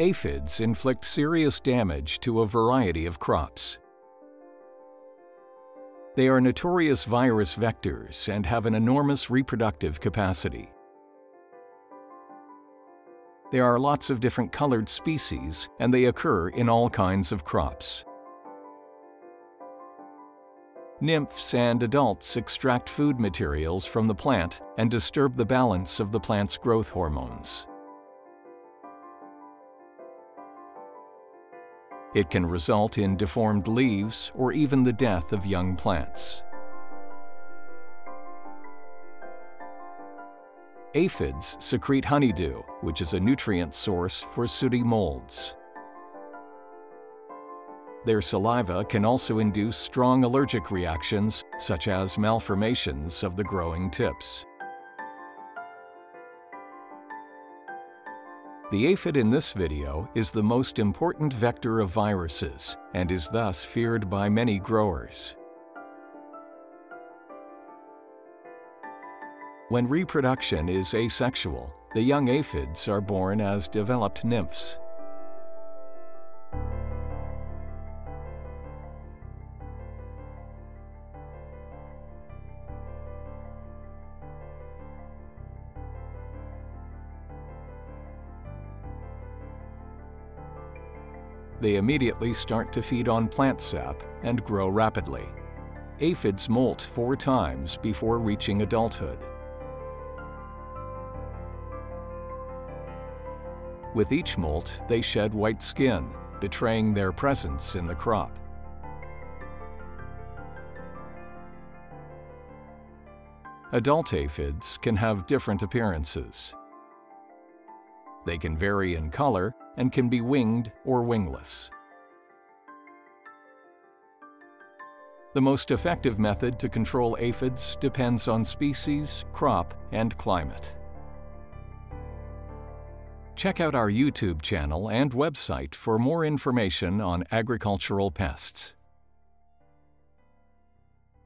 Aphids inflict serious damage to a variety of crops. They are notorious virus vectors and have an enormous reproductive capacity. There are lots of different colored species and they occur in all kinds of crops. Nymphs and adults extract food materials from the plant and disturb the balance of the plant's growth hormones. It can result in deformed leaves or even the death of young plants. Aphids secrete honeydew, which is a nutrient source for sooty molds. Their saliva can also induce strong allergic reactions, such as malformations of the growing tips. The aphid in this video is the most important vector of viruses and is thus feared by many growers. When reproduction is asexual, the young aphids are born as developed nymphs. They immediately start to feed on plant sap and grow rapidly. Aphids molt four times before reaching adulthood. With each molt, they shed white skin, betraying their presence in the crop. Adult aphids can have different appearances. They can vary in color and can be winged or wingless. The most effective method to control aphids depends on species, crop, and climate. Check out our YouTube channel and website for more information on agricultural pests.